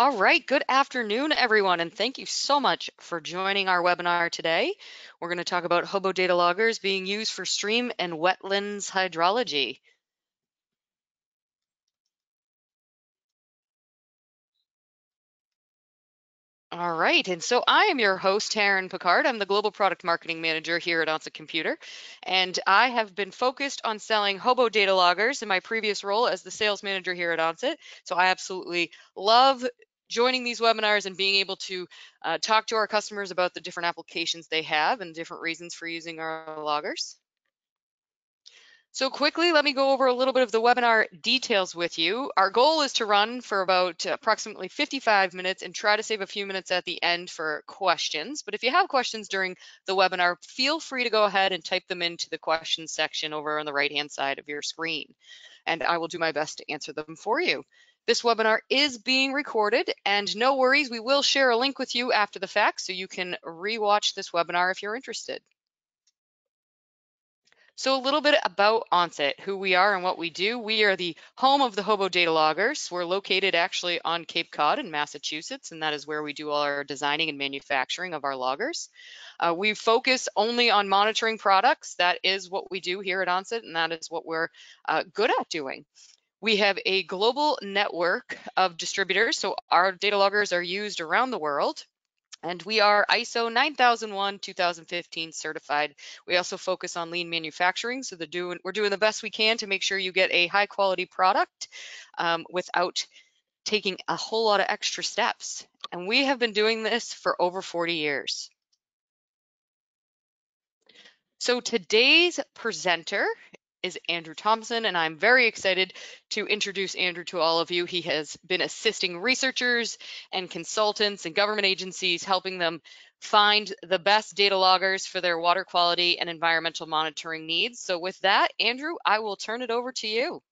All right, good afternoon, everyone, and thank you so much for joining our webinar today. We're going to talk about Hobo data loggers being used for stream and wetlands hydrology. All right, and so I am your host, Taryn Picard. I'm the Global Product Marketing Manager here at Onset Computer, and I have been focused on selling Hobo data loggers in my previous role as the sales manager here at Onset. So I absolutely love joining these webinars and being able to uh, talk to our customers about the different applications they have and different reasons for using our loggers. So quickly, let me go over a little bit of the webinar details with you. Our goal is to run for about approximately 55 minutes and try to save a few minutes at the end for questions. But if you have questions during the webinar, feel free to go ahead and type them into the questions section over on the right-hand side of your screen. And I will do my best to answer them for you. This webinar is being recorded and no worries, we will share a link with you after the fact so you can rewatch this webinar if you're interested. So a little bit about Onset, who we are and what we do. We are the home of the Hobo data loggers. We're located actually on Cape Cod in Massachusetts, and that is where we do all our designing and manufacturing of our loggers. Uh, we focus only on monitoring products. That is what we do here at Onset, and that is what we're uh, good at doing. We have a global network of distributors, so our data loggers are used around the world. And we are ISO 9001 2015 certified. We also focus on lean manufacturing. So doing, we're doing the best we can to make sure you get a high quality product um, without taking a whole lot of extra steps. And we have been doing this for over 40 years. So today's presenter is Andrew Thompson, and I'm very excited to introduce Andrew to all of you. He has been assisting researchers and consultants and government agencies, helping them find the best data loggers for their water quality and environmental monitoring needs. So with that, Andrew, I will turn it over to you.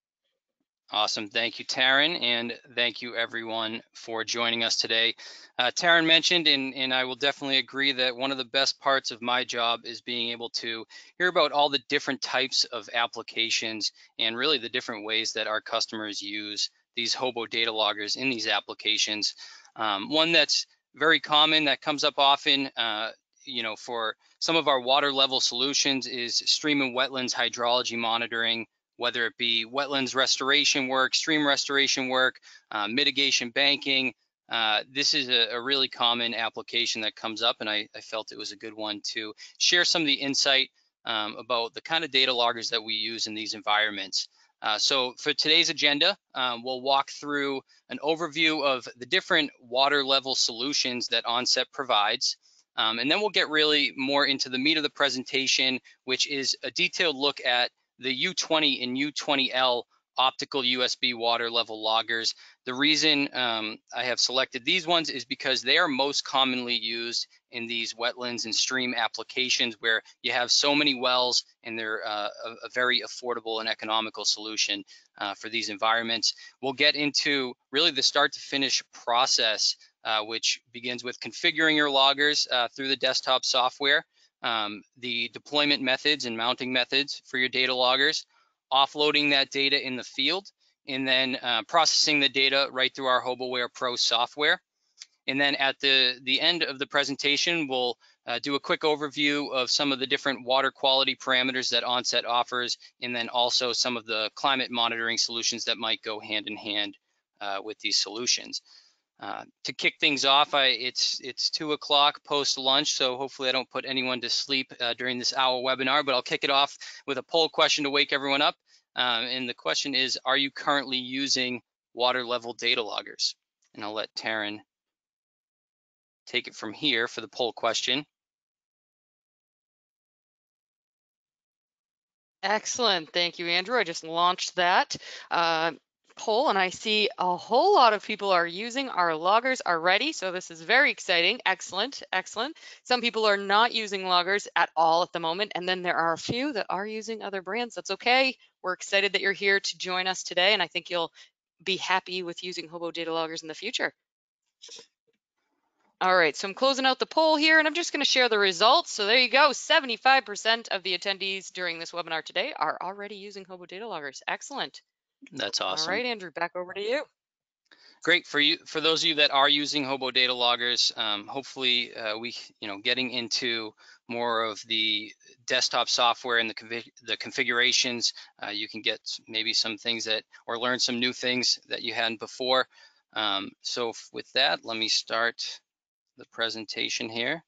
Awesome. Thank you, Taryn, and thank you everyone for joining us today. Uh, Taryn mentioned, and, and I will definitely agree that one of the best parts of my job is being able to hear about all the different types of applications and really the different ways that our customers use these Hobo data loggers in these applications. Um, one that's very common that comes up often, uh, you know, for some of our water level solutions is stream and wetlands hydrology monitoring whether it be wetlands restoration work, stream restoration work, uh, mitigation banking. Uh, this is a, a, really common application that comes up, and I, I, felt it was a good one to share some of the insight um, about the kind of data loggers that we use in these environments. Uh, so for today's agenda, um, we'll walk through an overview of the different water level solutions that Onset provides. Um, and then we'll get really more into the meat of the presentation, which is a detailed look at the U20 and U20L optical USB water level loggers. The reason um, I have selected these ones is because they are most commonly used in these wetlands and stream applications where you have so many wells and they're uh, a, a, very affordable and economical solution uh, for these environments. We'll get into really the start to finish process, uh, which begins with configuring your loggers uh, through the desktop software um, the deployment methods and mounting methods for your data loggers, offloading that data in the field, and then uh, processing the data right through our HoboWare Pro software. And then at the, the end of the presentation, we'll uh, do a quick overview of some of the different water quality parameters that Onset offers, and then also some of the climate monitoring solutions that might go hand in hand uh, with these solutions. Uh, to kick things off, I, it's it's two o'clock post lunch, so hopefully I don't put anyone to sleep uh, during this hour webinar. But I'll kick it off with a poll question to wake everyone up. Um, and the question is, are you currently using water level data loggers? And I'll let Taryn take it from here for the poll question. Excellent. Thank you, Andrew. I just launched that. Uh, poll and I see a whole lot of people are using our loggers already. So this is very exciting. Excellent, excellent. Some people are not using loggers at all at the moment. And then there are a few that are using other brands. That's okay. We're excited that you're here to join us today. And I think you'll be happy with using Hobo data loggers in the future. All right, so I'm closing out the poll here and I'm just going to share the results. So there you go, 75% of the attendees during this webinar today are already using Hobo data loggers. Excellent. That's awesome. All right, Andrew, back over to you. Great for you. For those of you that are using Hobo data loggers, um, hopefully uh, we, you know, getting into more of the desktop software and the, config the configurations, uh, you can get maybe some things that, or learn some new things that you hadn't before. Um, so with that, let me start the presentation here.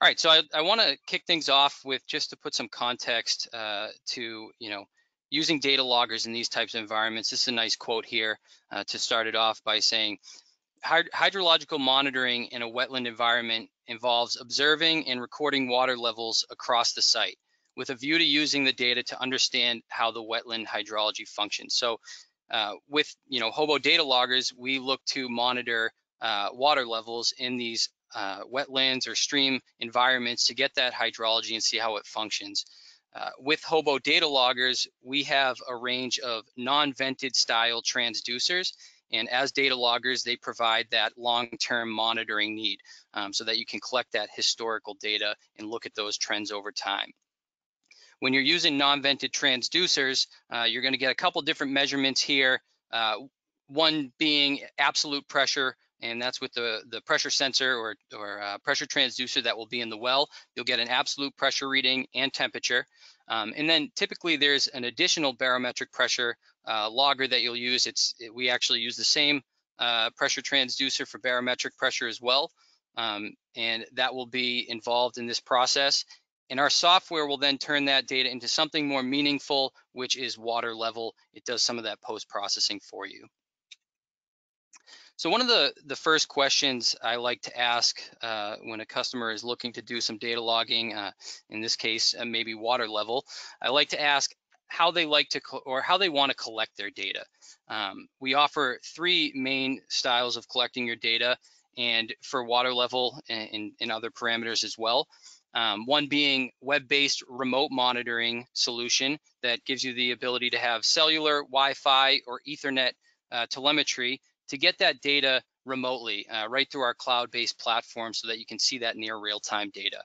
All right, so I, I want to kick things off with just to put some context uh, to, you know, using data loggers in these types of environments. This is a nice quote here uh, to start it off by saying, hydrological monitoring in a wetland environment involves observing and recording water levels across the site with a view to using the data to understand how the wetland hydrology functions. So uh, with you know Hobo data loggers, we look to monitor uh, water levels in these uh, wetlands or stream environments to get that hydrology and see how it functions. Uh, with Hobo data loggers, we have a range of non-vented style transducers. And as data loggers, they provide that long-term monitoring need um, so that you can collect that historical data and look at those trends over time. When you're using non-vented transducers, uh, you're gonna get a couple different measurements here. Uh, one being absolute pressure and that's with the, the pressure sensor or, or uh, pressure transducer that will be in the well. You'll get an absolute pressure reading and temperature. Um, and then typically there's an additional barometric pressure uh, logger that you'll use. It's it, We actually use the same uh, pressure transducer for barometric pressure as well. Um, and that will be involved in this process. And our software will then turn that data into something more meaningful, which is water level. It does some of that post-processing for you. So one of the, the first questions I like to ask uh, when a customer is looking to do some data logging, uh, in this case, uh, maybe water level, I like to ask how they like to, or how they want to collect their data. Um, we offer three main styles of collecting your data and for water level and, and other parameters as well. Um, one being web-based remote monitoring solution that gives you the ability to have cellular, Wi-Fi, or Ethernet uh, telemetry to get that data remotely uh, right through our cloud-based platform so that you can see that near real-time data.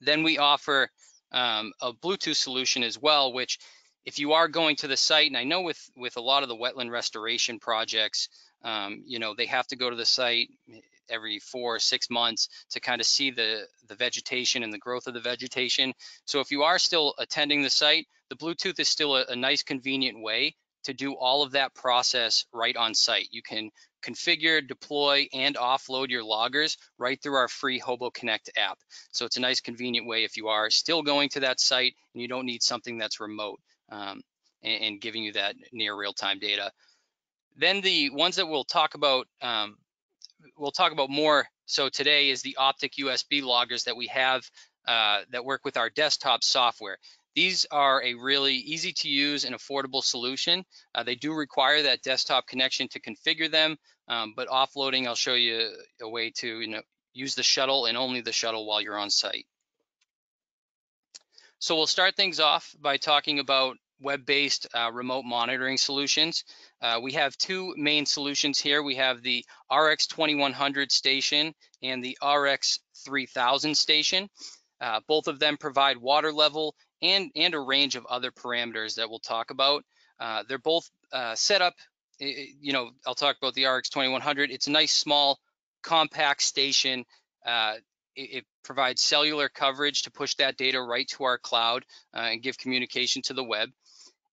Then we offer um, a Bluetooth solution as well, which if you are going to the site, and I know with, with a lot of the wetland restoration projects, um, you know, they have to go to the site every four or six months to kind of see the, the vegetation and the growth of the vegetation. So if you are still attending the site, the Bluetooth is still a, a nice convenient way to do all of that process right on site. You can configure, deploy, and offload your loggers right through our free Hobo Connect app. So it's a nice convenient way if you are still going to that site and you don't need something that's remote um, and, and, giving you that near real-time data. Then the ones that we'll talk about, um, we'll talk about more so today is the Optic USB loggers that we have uh, that work with our desktop software. These are a really easy to use and affordable solution. Uh, they do require that desktop connection to configure them, um, but offloading, I'll show you a way to you know, use the shuttle and only the shuttle while you're on site. So we'll start things off by talking about web-based uh, remote monitoring solutions. Uh, we have two main solutions here. We have the RX2100 station and the RX3000 station. Uh, both of them provide water level and, and a range of other parameters that we'll talk about. Uh, they're both uh, set up, you know, I'll talk about the RX2100. It's a nice small compact station. Uh, it, it, provides cellular coverage to push that data right to our cloud uh, and give communication to the web.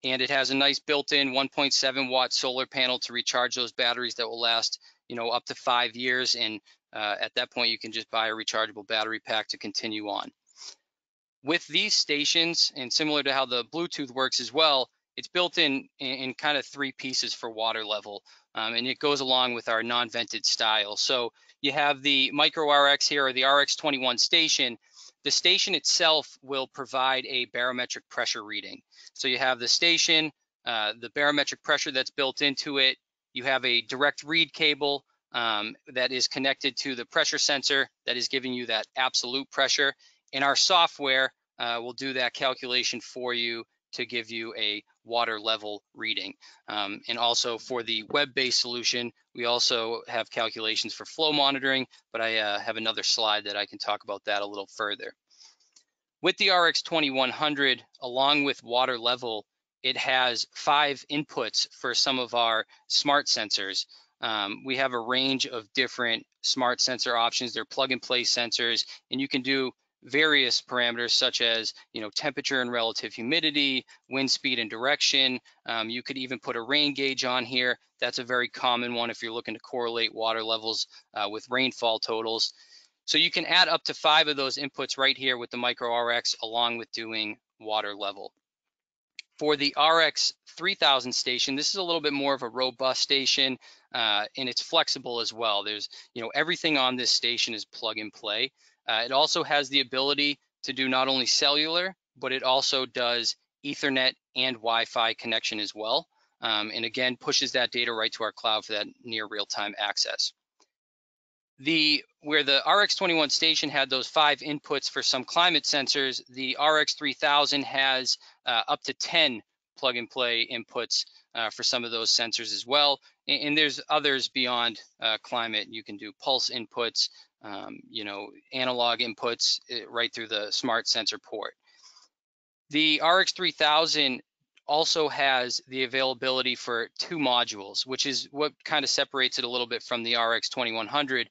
And it has a nice built-in 1.7 watt solar panel to recharge those batteries that will last, you know, up to five years. And uh, at that point, you can just buy a rechargeable battery pack to continue on with these stations, and similar to how the Bluetooth works as well, it's built in in, kind of three pieces for water level, um, and it goes along with our non-vented style. So you have the Micro RX here, or the RX21 station. The station itself will provide a barometric pressure reading. So you have the station, uh, the barometric pressure that's built into it. You have a direct read cable um, that is connected to the pressure sensor that is giving you that absolute pressure and our software uh, will do that calculation for you to give you a water level reading. Um, and also for the web-based solution, we also have calculations for flow monitoring, but I uh, have another slide that I can talk about that a little further. With the RX2100, along with water level, it has five inputs for some of our smart sensors. Um, we have a range of different smart sensor options. They're plug and play sensors, and you can do various parameters such as you know temperature and relative humidity, wind speed and direction. Um, you could even put a rain gauge on here. That's a very common one if you're looking to correlate water levels uh, with rainfall totals. So you can add up to five of those inputs right here with the Micro RX along with doing water level. For the RX 3000 station, this is a little bit more of a robust station uh, and it's flexible as well. There's, you know, everything on this station is plug and play. Uh, it also has the ability to do not only cellular, but it also does Ethernet and Wi-Fi connection as well. Um, and again, pushes that data right to our cloud for that near real-time access. The where the RX21 station had those five inputs for some climate sensors, the RX3000 has uh, up to 10 plug and play inputs uh, for some of those sensors as well. And, and there's others beyond uh, climate. You can do pulse inputs, um, you know, analog inputs eh, right through the smart sensor port. The RX3000 also has the availability for two modules, which is what kind of separates it a little bit from the RX2100.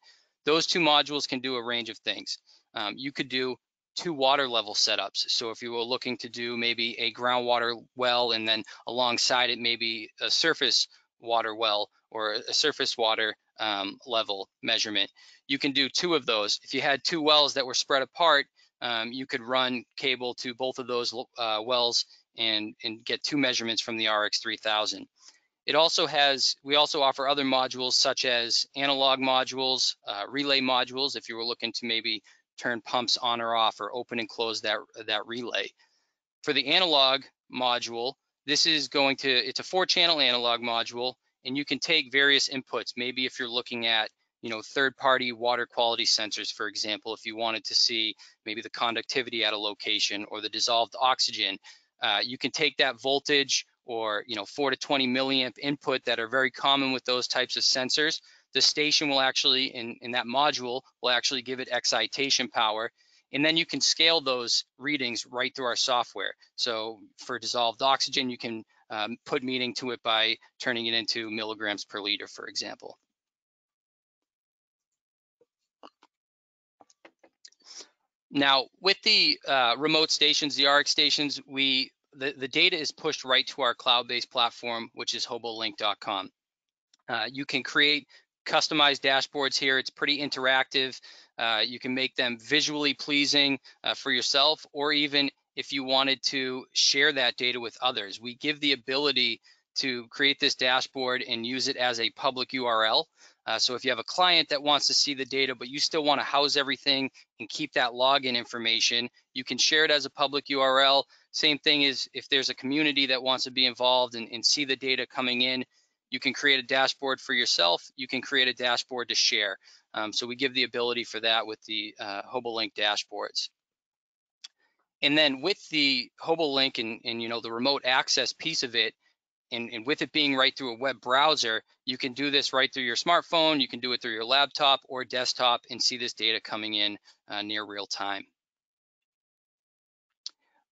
Those two modules can do a range of things. Um, you could do two water level setups. So if you were looking to do maybe a groundwater well and then alongside it maybe a surface water well or a surface water um, level measurement, you can do two of those. If you had two wells that were spread apart, um, you could run cable to both of those uh, wells and, and get two measurements from the RX3000. It also has, we also offer other modules such as analog modules, uh, relay modules, if you were looking to maybe turn pumps on or off or open and close that, that relay. For the analog module, this is going to, it's a four channel analog module and you can take various inputs. Maybe if you're looking at you know, third-party water quality sensors, for example, if you wanted to see maybe the conductivity at a location or the dissolved oxygen, uh, you can take that voltage or, you know, 4 to 20 milliamp input that are very common with those types of sensors. The station will actually, in, in that module, will actually give it excitation power. And then you can scale those readings right through our software. So for dissolved oxygen, you can um, put meaning to it by turning it into milligrams per liter, for example. Now, with the uh, remote stations, the RX stations, we the, the data is pushed right to our cloud-based platform, which is hobolink.com. Uh, you can create customized dashboards here. It's pretty interactive. Uh, you can make them visually pleasing uh, for yourself, or even if you wanted to share that data with others. We give the ability to create this dashboard and use it as a public URL. Uh, so if you have a client that wants to see the data, but you still want to house everything and keep that login information, you can share it as a public URL. Same thing is if there's a community that wants to be involved and, and see the data coming in, you can create a dashboard for yourself. You can create a dashboard to share. Um, so we give the ability for that with the uh, HoboLink dashboards. And then with the HoboLink and, and you know the remote access piece of it, and, and, with it being right through a web browser, you can do this right through your smartphone, you can do it through your laptop or desktop and see this data coming in uh, near real time.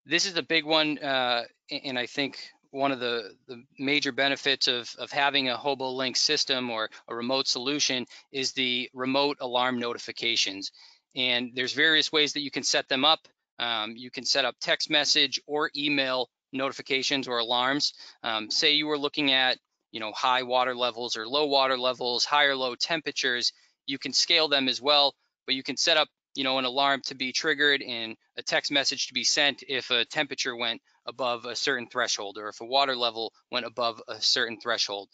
This is a big one, uh, and I think one of the, the major benefits of, of having a HoboLink system or a remote solution is the remote alarm notifications. And there's various ways that you can set them up. Um, you can set up text message or email notifications or alarms. Um, say you were looking at, you know, high water levels or low water levels, high or low temperatures, you can scale them as well, but you can set up, you know, an alarm to be triggered and a text message to be sent if a temperature went above a certain threshold or if a water level went above a certain threshold.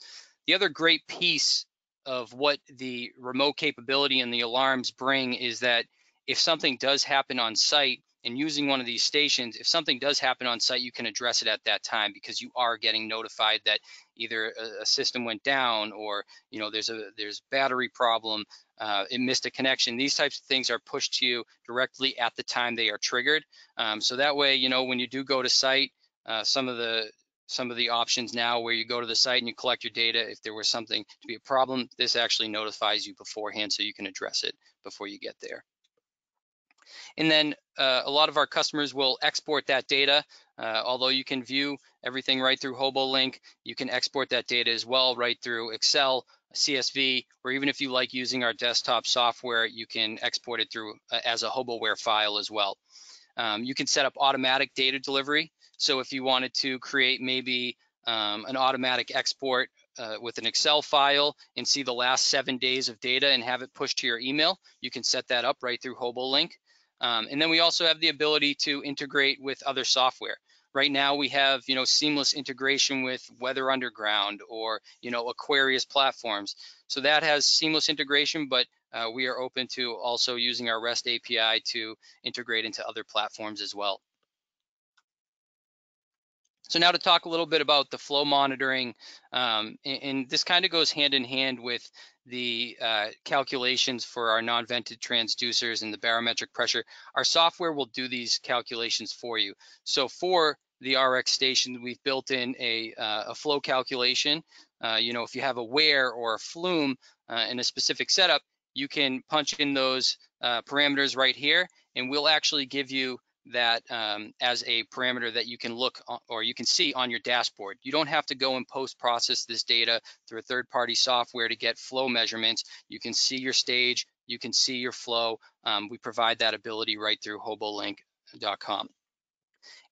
The other great piece of what the remote capability and the alarms bring is that if something does happen on site, and using one of these stations, if something does happen on site, you can address it at that time because you are getting notified that either a, system went down or you know there's a there's battery problem, uh, it missed a connection. These types of things are pushed to you directly at the time they are triggered. Um, so that way, you know when you do go to site, uh, some of the some of the options now where you go to the site and you collect your data, if there was something to be a problem, this actually notifies you beforehand so you can address it before you get there. And then uh, a lot of our customers will export that data Uh, although you can view everything right through HoboLink, you can export that data as well right through Excel, CSV, or even if you like using our desktop software, you can export it through uh, as a HoboWare file as well. Um, you can set up automatic data delivery. So if you wanted to create maybe um, an automatic export uh, with an Excel file and see the last seven days of data and have it pushed to your email, you can set that up right through HoboLink. Um, and then we also have the ability to integrate with other software. Right now we have, you know, seamless integration with Weather Underground or, you know, Aquarius platforms. So that has seamless integration, but uh, we are open to also using our REST API to integrate into other platforms as well. So now to talk a little bit about the flow monitoring, um, and, and, this kind of goes hand in hand with the uh, calculations for our non-vented transducers and the barometric pressure. Our software will do these calculations for you. So for the RX station, we've built in a, uh, a flow calculation. Uh, you know, if you have a weir or a flume uh, in a specific setup, you can punch in those uh, parameters right here, and we'll actually give you that um, as a parameter that you can look or you can see on your dashboard. You don't have to go and post process this data through a third party software to get flow measurements. You can see your stage, you can see your flow. Um, we provide that ability right through hobolink.com.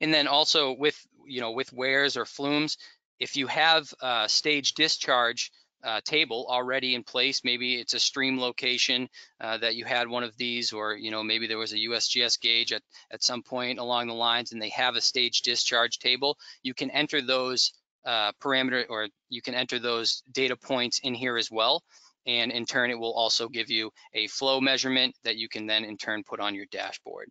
And then also with, you know, with weirs or flumes, if you have uh, stage discharge, uh, table already in place. Maybe it's a stream location uh, that you had one of these, or you know maybe there was a USGS gauge at at some point along the lines, and they have a stage discharge table. You can enter those uh, parameter, or you can enter those data points in here as well. And in turn, it will also give you a flow measurement that you can then in turn put on your dashboard.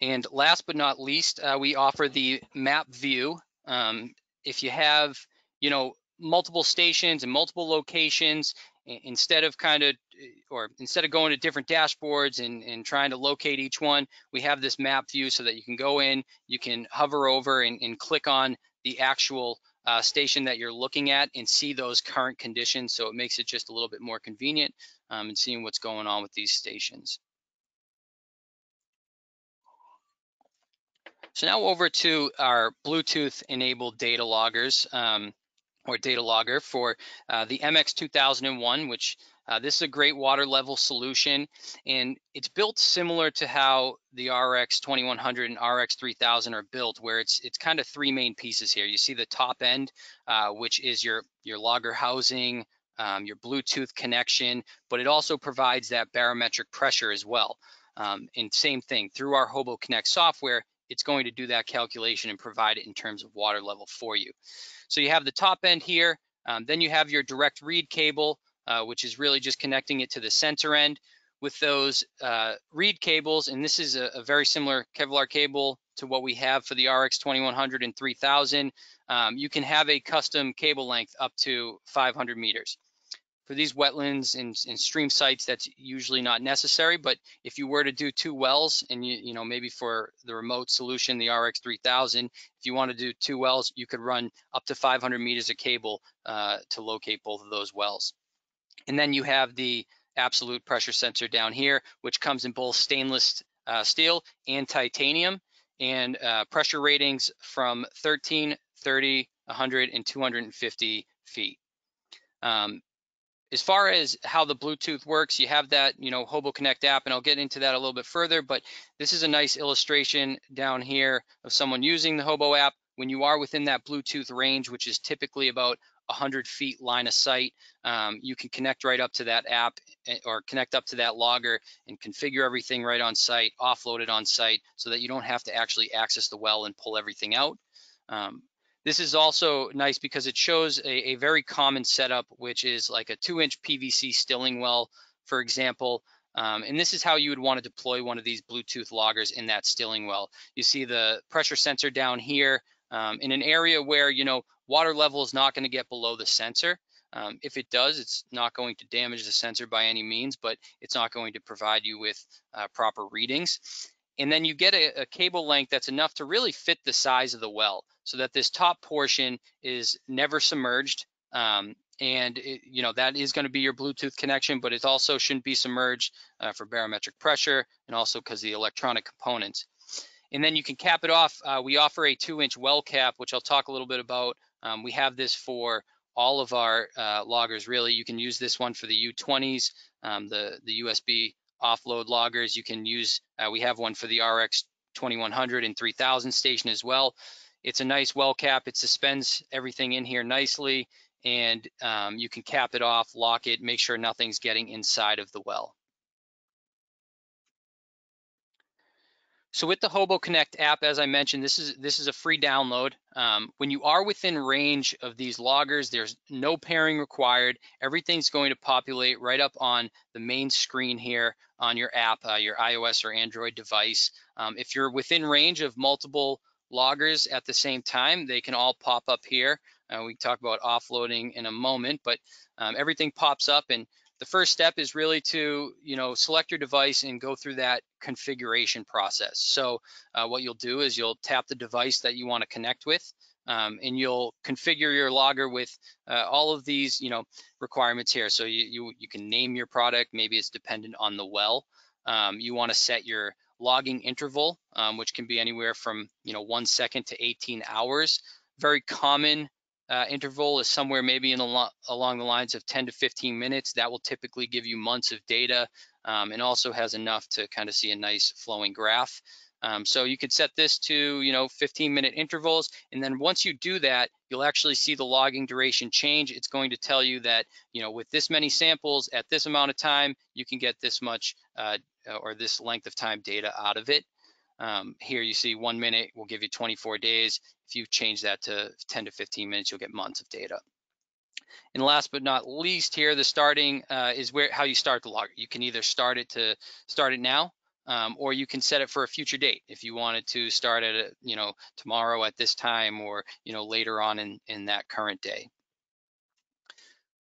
And last but not least, uh, we offer the map view. Um, if you have you know, multiple stations and multiple locations instead of kind of or instead of going to different dashboards and, and trying to locate each one we have this map view so that you can go in you can hover over and, and click on the actual uh, station that you're looking at and see those current conditions. So it makes it just a little bit more convenient um, and seeing what's going on with these stations. So now over to our bluetooth enabled data loggers. Um, or data logger for uh, the MX 2001, which uh, this is a great water level solution, and it's built similar to how the RX 2100 and RX 3000 are built, where it's it's kind of three main pieces here. You see the top end, uh, which is your your logger housing, um, your Bluetooth connection, but it also provides that barometric pressure as well. Um, and same thing through our Hobo Connect software, it's going to do that calculation and provide it in terms of water level for you. So you have the top end here, um, then you have your direct read cable, uh, which is really just connecting it to the center end with those uh, read cables. And this is a, a, very similar Kevlar cable to what we have for the RX 2100 and 3000. Um, you can have a custom cable length up to 500 meters for these wetlands and, and, stream sites, that's usually not necessary. But if you were to do two wells and you, you know, maybe for the remote solution, the RX 3000, if you want to do two wells, you could run up to 500 meters of cable uh, to locate both of those wells. And then you have the absolute pressure sensor down here, which comes in both stainless uh, steel and titanium and uh, pressure ratings from 13, 30, 100, and 250 feet. Um, as far as how the Bluetooth works, you have that, you know, Hobo Connect app, and I'll get into that a little bit further, but this is a nice illustration down here of someone using the Hobo app. When you are within that Bluetooth range, which is typically about 100 feet line of sight, um, you can connect right up to that app eh, or connect up to that logger and configure everything right on site, offload it on site so that you don't have to actually access the well and pull everything out. Um, this is also nice because it shows a, a very common setup, which is like a two inch PVC stilling well, for example. Um, and this is how you would want to deploy one of these Bluetooth loggers in that stilling well. You see the pressure sensor down here um, in an area where, you know, water level is not going to get below the sensor. Um, if it does, it's not going to damage the sensor by any means, but it's not going to provide you with uh, proper readings. And then you get a, a cable length that's enough to really fit the size of the well so that this top portion is never submerged. Um, and it, you know that is going to be your Bluetooth connection, but it also shouldn't be submerged uh, for barometric pressure and also because the electronic components. and then you can cap it off. Uh, we offer a two inch well cap, which I'll talk a little bit about. Um, we have this for all of our uh, loggers really. You can use this one for the U20s, um, the, the USB offload loggers. You can use, uh, we have one for the RX 2100 and 3000 station as well. It's a nice well cap. It suspends everything in here nicely and um, you can cap it off, lock it, make sure nothing's getting inside of the well. So with the Hobo Connect app, as I mentioned, this is this is a free download. Um, when you are within range of these loggers, there's no pairing required. Everything's going to populate right up on the main screen here on your app, uh, your iOS or Android device. Um, if you're within range of multiple loggers at the same time, they can all pop up here. Uh, we talk about offloading in a moment, but um, everything pops up and the first step is really to you know select your device and go through that configuration process. So uh, what you'll do is you'll tap the device that you want to connect with um, and you'll configure your logger with uh, all of these you know requirements here. So you, you you can name your product maybe it's dependent on the well. Um, you want to set your logging interval um, which can be anywhere from you know one second to 18 hours. Very common uh, interval is somewhere maybe in lo- along the lines of 10 to 15 minutes. That will typically give you months of data um, and also has enough to kind of see a nice flowing graph. Um, so you could set this to, you know, 15 minute intervals. And then once you do that, you'll actually see the logging duration change. It's going to tell you that, you know, with this many samples at this amount of time, you can get this much uh, or this length of time data out of it. Um, here you see one minute will give you 24 days. If you change that to 10 to 15 minutes, you'll get months of data. And last but not least here, the starting uh, is where how you start the logger. You can either start it to start it now, um, or you can set it for a future date if you wanted to start at a, you know tomorrow at this time or you know later on in in that current day.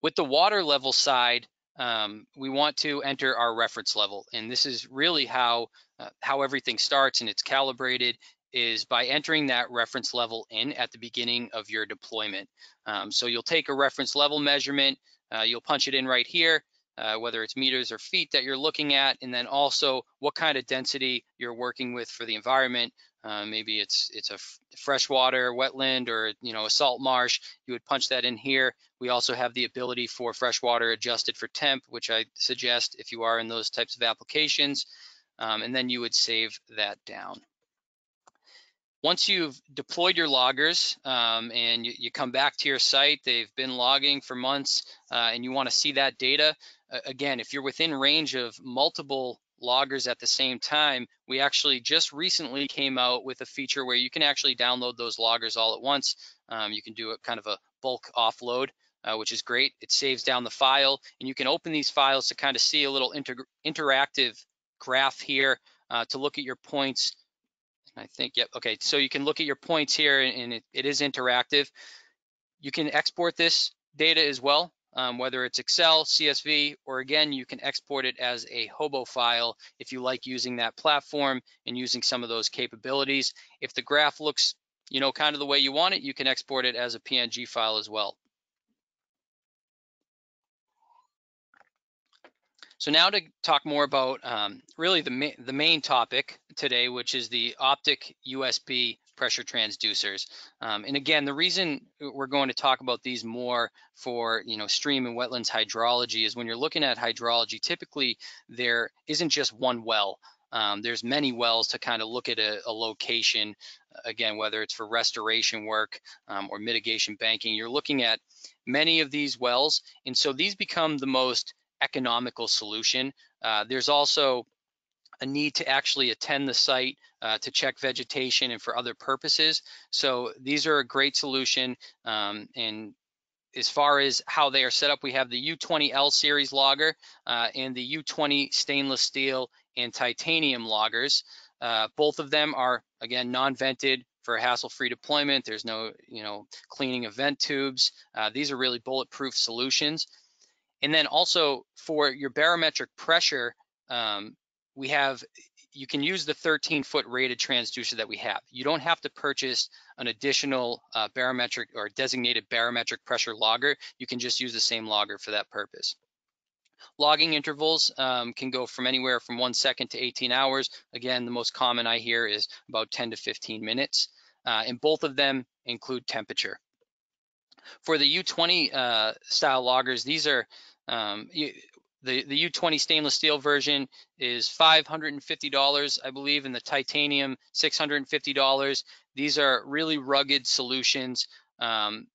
With the water level side, um, we want to enter our reference level, and this is really how uh, how everything starts and it's calibrated is by entering that reference level in at the beginning of your deployment. Um, so you'll take a reference level measurement, uh, you'll punch it in right here, uh, whether it's meters or feet that you're looking at, and then also what kind of density you're working with for the environment. Uh, maybe it's it's a freshwater wetland or you know a salt marsh. You would punch that in here. We also have the ability for freshwater adjusted for temp, which I suggest if you are in those types of applications. Um, and then you would save that down. Once you've deployed your loggers um, and you, you, come back to your site, they've been logging for months uh, and you want to see that data, uh, again, if you're within range of multiple loggers at the same time, we actually just recently came out with a feature where you can actually download those loggers all at once. Um, you can do a kind of a bulk offload, uh, which is great. It saves down the file and you can open these files to kind of see a little inter interactive graph here uh, to look at your points I think, yep, okay. So you can look at your points here and it, it is interactive. You can export this data as well, um, whether it's Excel, CSV, or again, you can export it as a Hobo file if you like using that platform and using some of those capabilities. If the graph looks, you know, kind of the way you want it, you can export it as a PNG file as well. So now to talk more about um, really the, ma the main topic today, which is the optic USB pressure transducers. Um, and again, the reason we're going to talk about these more for you know stream and wetlands hydrology is when you're looking at hydrology, typically there isn't just one well. Um, there's many wells to kind of look at a, a location, again, whether it's for restoration work um, or mitigation banking, you're looking at many of these wells. And so these become the most economical solution. Uh, there's also a need to actually attend the site uh, to check vegetation and for other purposes. So these are a great solution. Um, and as far as how they are set up, we have the U20L series logger uh, and the U20 stainless steel and titanium loggers. Uh, both of them are, again, non-vented for hassle-free deployment. There's no, you know, cleaning of vent tubes. Uh, these are really bulletproof solutions. And then also for your barometric pressure, um, we have, you can use the 13 foot rated transducer that we have. You don't have to purchase an additional uh, barometric or designated barometric pressure logger. You can just use the same logger for that purpose. Logging intervals um, can go from anywhere from one second to 18 hours. Again, the most common I hear is about 10 to 15 minutes. Uh, and both of them include temperature. For the U20 uh, style loggers, these are um, you, the, the U20 stainless steel version is $550, I believe, and the titanium $650. These are really rugged solutions. Um,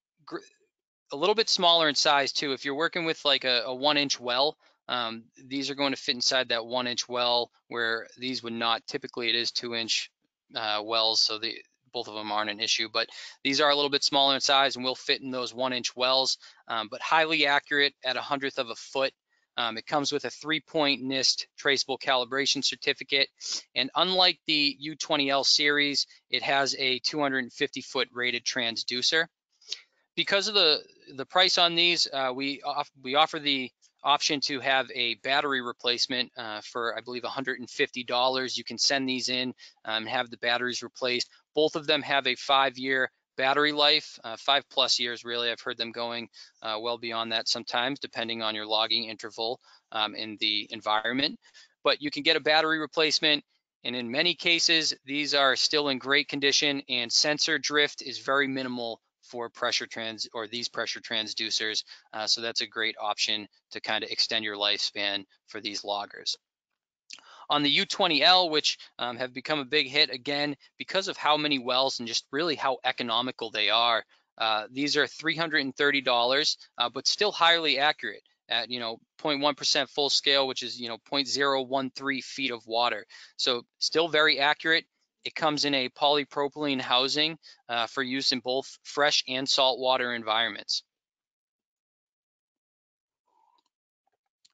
a little bit smaller in size too. If you're working with like a, a one inch well, um, these are going to fit inside that one inch well where these would not. Typically it is two inch uh, wells, so the both of them aren't an issue, but these are a little bit smaller in size and will fit in those one inch wells, um, but highly accurate at a hundredth of a foot. Um, it comes with a three-point NIST traceable calibration certificate, and unlike the U20L series, it has a 250-foot rated transducer. Because of the the price on these, uh, we off, we offer the option to have a battery replacement uh, for I believe $150. You can send these in um, and have the batteries replaced. Both of them have a five-year battery life, uh, five plus years really. I've heard them going uh, well beyond that sometimes, depending on your logging interval um, in the environment. But you can get a battery replacement, and in many cases, these are still in great condition, and sensor drift is very minimal for pressure trans or these pressure transducers. Uh, so that's a great option to kind of extend your lifespan for these loggers. On the U20L, which um, have become a big hit again because of how many wells and just really how economical they are. Uh, these are $330, uh, but still highly accurate at you know 0.1% full scale, which is you know 0.013 feet of water. So still very accurate. It comes in a polypropylene housing uh, for use in both fresh and saltwater environments.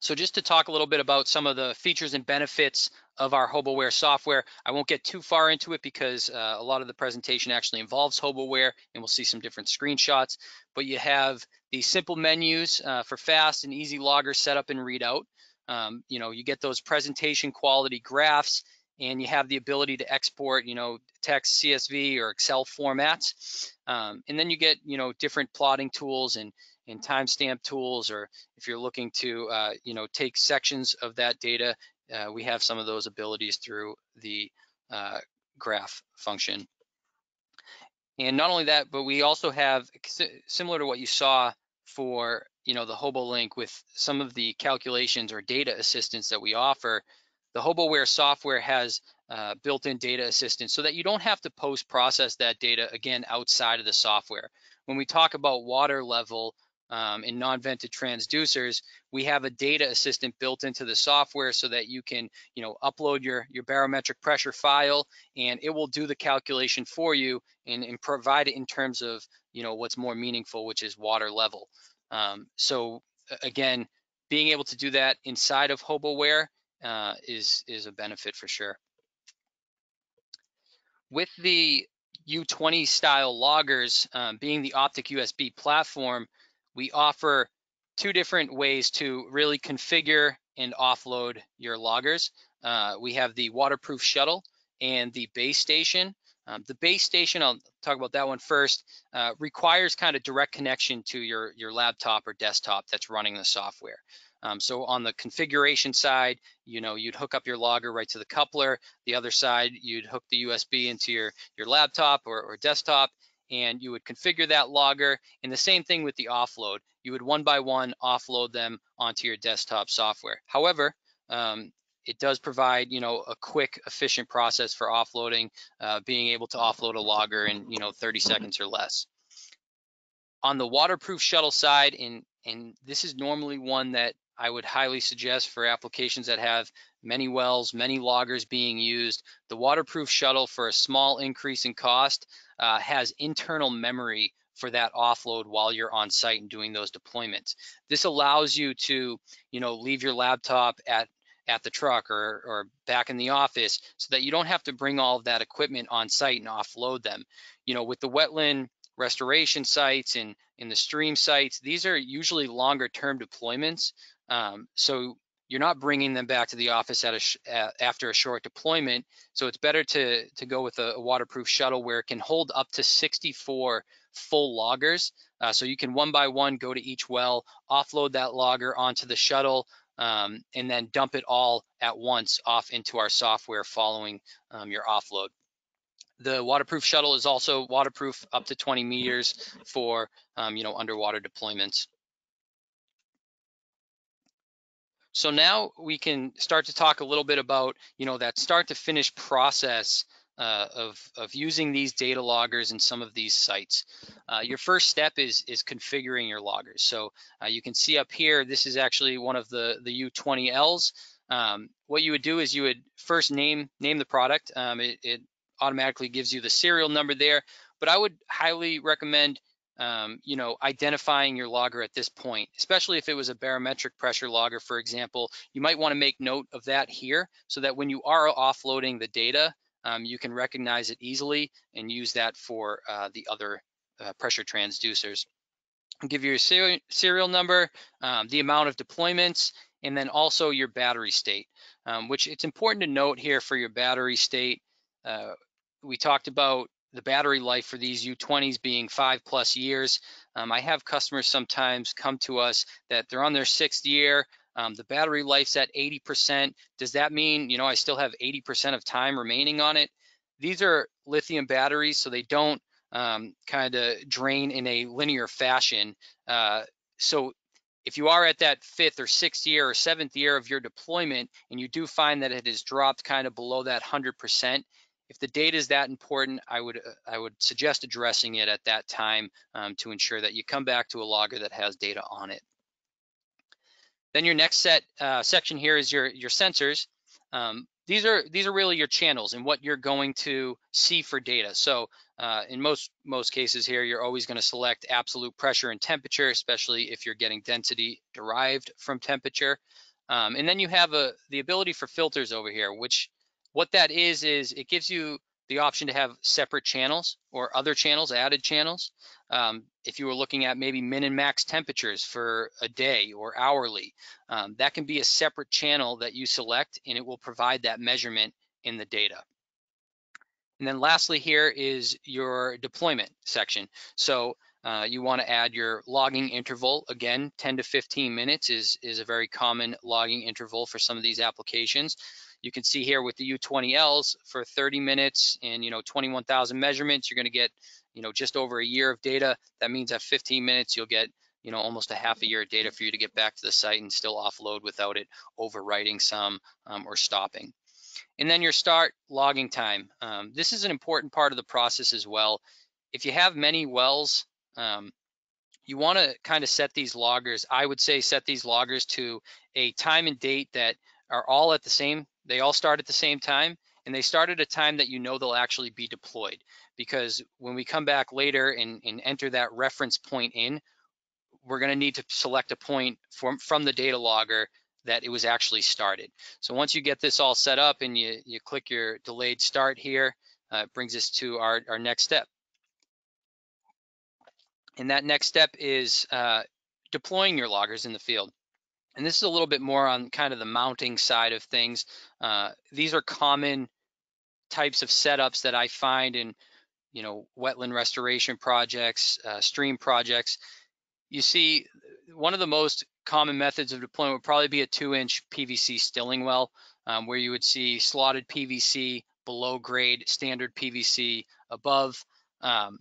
So just to talk a little bit about some of the features and benefits of our HoboWare software, I won't get too far into it because uh, a lot of the presentation actually involves HoboWare and we'll see some different screenshots, but you have these simple menus uh, for fast and easy logger setup and readout. Um, you know, you get those presentation quality graphs and you have the ability to export, you know, text, CSV or Excel formats. Um, and then you get, you know, different plotting tools and in timestamp tools, or if you're looking to, uh, you know, take sections of that data, uh, we have some of those abilities through the uh, graph function. And not only that, but we also have, similar to what you saw for, you know, the HoboLink with some of the calculations or data assistance that we offer, the HoboWare software has uh, built-in data assistance so that you don't have to post-process that data again outside of the software. When we talk about water level, um, in non-vented transducers, we have a data assistant built into the software so that you can, you know, upload your, your barometric pressure file and it will do the calculation for you and, and provide it in terms of, you know, what's more meaningful, which is water level. Um, so again, being able to do that inside of HoboWare uh, is, is a benefit for sure. With the U20 style loggers um, being the Optic USB platform, we offer two different ways to really configure and offload your loggers. Uh, we have the waterproof shuttle and the base station. Um, the base station, I'll talk about that one first, uh, requires kind of direct connection to your, your laptop or desktop that's running the software. Um, so on the configuration side, you know, you'd hook up your logger right to the coupler. The other side, you'd hook the USB into your, your laptop or, or desktop, and you would configure that logger. And the same thing with the offload. You would one by one offload them onto your desktop software. However, um, it does provide, you know, a quick, efficient process for offloading, uh, being able to offload a logger in, you know, 30 seconds or less. On the waterproof shuttle side, and, and this is normally one that I would highly suggest for applications that have many wells, many loggers being used. The waterproof shuttle for a small increase in cost uh, has internal memory for that offload while you're on site and doing those deployments. This allows you to, you know, leave your laptop at at the truck or, or back in the office so that you don't have to bring all of that equipment on site and offload them. You know, with the wetland restoration sites and in the stream sites, these are usually longer term deployments. Um, so you're not bringing them back to the office at a at, after a short deployment. So it's better to to go with a, a, waterproof shuttle where it can hold up to 64 full loggers. Uh, so you can one by one go to each well, offload that logger onto the shuttle, um, and then dump it all at once off into our software following um, your offload. The waterproof shuttle is also waterproof up to 20 meters for um, you know underwater deployments. So now we can start to talk a little bit about you know that start to finish process uh, of, of using these data loggers in some of these sites. Uh, your first step is, is configuring your loggers. So uh, you can see up here, this is actually one of the, the U20Ls. Um, what you would do is you would first name, name the product. Um, it, it, automatically gives you the serial number there, but I would highly recommend um, you know, identifying your logger at this point, especially if it was a barometric pressure logger, for example, you might want to make note of that here so that when you are offloading the data, um, you can recognize it easily and use that for uh, the other uh, pressure transducers. I'll give you your serial, serial number, um, the amount of deployments, and then also your battery state, um, which it's important to note here for your battery state. Uh, we talked about the battery life for these U20s being five plus years. Um, I have customers sometimes come to us that they're on their sixth year, um, the battery life's at 80%. Does that mean, you know, I still have 80% of time remaining on it? These are lithium batteries, so they don't um, kind of drain in a linear fashion. Uh, so if you are at that fifth or sixth year or seventh year of your deployment and you do find that it has dropped kind of below that 100%, if the data is that important, I would uh, I would suggest addressing it at that time um, to ensure that you come back to a logger that has data on it. Then your next set uh, section here is your your sensors. Um, these are these are really your channels and what you're going to see for data. So uh, in most most cases here, you're always going to select absolute pressure and temperature, especially if you're getting density derived from temperature. Um, and then you have a the ability for filters over here, which what that is is it gives you the option to have separate channels or other channels, added channels. Um, if you were looking at maybe min and max temperatures for a day or hourly, um, that can be a separate channel that you select and it will provide that measurement in the data. And then lastly here is your deployment section. So uh, you want to add your logging interval. Again, 10 to 15 minutes is, is a very common logging interval for some of these applications. You can see here with the U20Ls for 30 minutes and you know 21,000 measurements, you're going to get you know just over a year of data. That means at 15 minutes you'll get you know almost a half a year of data for you to get back to the site and still offload without it overwriting some um, or stopping. And then your start logging time. Um, this is an important part of the process as well. If you have many wells, um, you want to kind of set these loggers. I would say set these loggers to a time and date that are all at the same they all start at the same time and they start at a time that you know they'll actually be deployed. Because when we come back later and, and enter that reference point in, we're going to need to select a point from, from the data logger that it was actually started. So once you get this all set up and you, you click your delayed start here, uh, it brings us to our, our next step. And that next step is uh, deploying your loggers in the field. And this is a little bit more on kind of the mounting side of things. Uh, these are common types of setups that I find in, you know, wetland restoration projects, uh, stream projects. You see, one of the most common methods of deployment would probably be a two-inch PVC stilling well, um, where you would see slotted PVC below grade, standard PVC above. Um,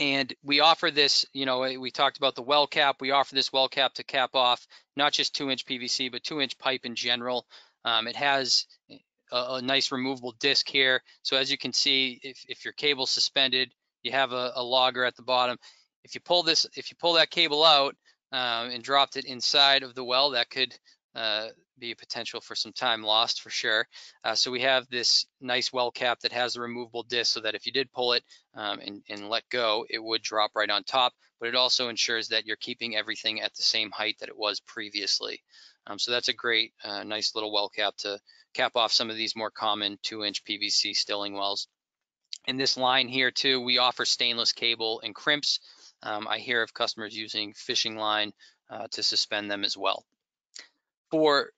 and we offer this, you know, we talked about the well cap. We offer this well cap to cap off not just two inch PVC, but two inch pipe in general. Um, it has a, a, nice removable disc here. So as you can see, if, if your cable's suspended, you have a, a, logger at the bottom. If you pull this, if you pull that cable out um, and dropped it inside of the well, that could uh, be a potential for some time lost for sure. Uh, so we have this nice well cap that has the removable disc so that if you did pull it um, and, and, let go, it would drop right on top, but it also ensures that you're keeping everything at the same height that it was previously. Um, so that's a great, uh, nice little well cap to cap off some of these more common two inch PVC stilling wells. In this line here too, we offer stainless cable and crimps. Um, I hear of customers using fishing line uh, to suspend them as well. For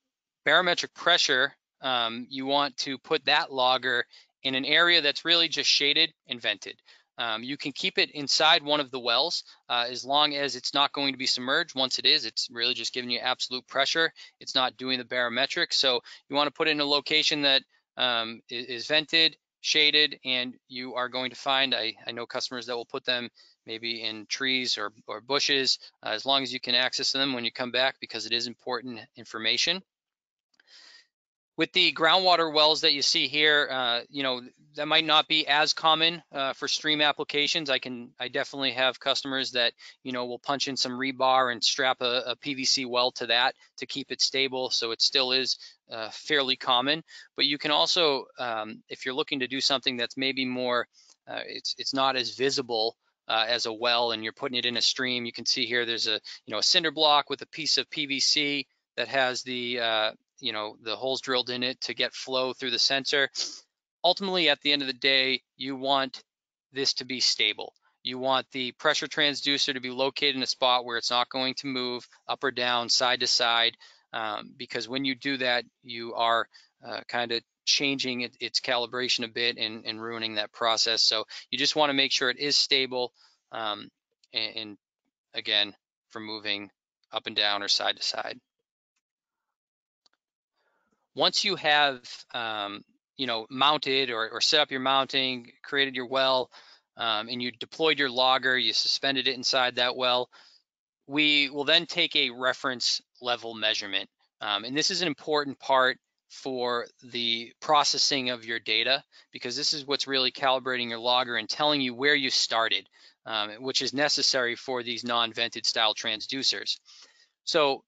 barometric pressure, um, you want to put that logger in an area that's really just shaded and vented. Um, you can keep it inside one of the wells uh, as long as it's not going to be submerged. Once it is, it's really just giving you absolute pressure. It's not doing the barometric. So you want to put it in a location that um, is vented, shaded, and you are going to find, I, I know customers that will put them maybe in trees or, or bushes, uh, as long as you can access them when you come back because it is important information. With the groundwater wells that you see here, uh, you know, that might not be as common uh, for stream applications. I can, I definitely have customers that, you know, will punch in some rebar and strap a, a PVC well to that to keep it stable. So it still is uh, fairly common, but you can also, um, if you're looking to do something that's maybe more, uh, it's, it's not as visible uh, as a well and you're putting it in a stream, you can see here there's a you know a cinder block with a piece of PVC that has the uh, you know the holes drilled in it to get flow through the sensor. Ultimately, at the end of the day, you want this to be stable. You want the pressure transducer to be located in a spot where it's not going to move up or down, side to side, um, because when you do that, you are uh, kind of changing it, its calibration a bit and, and, ruining that process. So you just want to make sure it is stable um, and, and, again, from moving up and down or side to side. Once you have, um, you know, mounted or, or, set up your mounting, created your well, um, and you deployed your logger, you suspended it inside that well, we will then take a reference level measurement. Um, and this is an important part for the processing of your data because this is what's really calibrating your logger and telling you where you started, um, which is necessary for these non-vented style transducers. So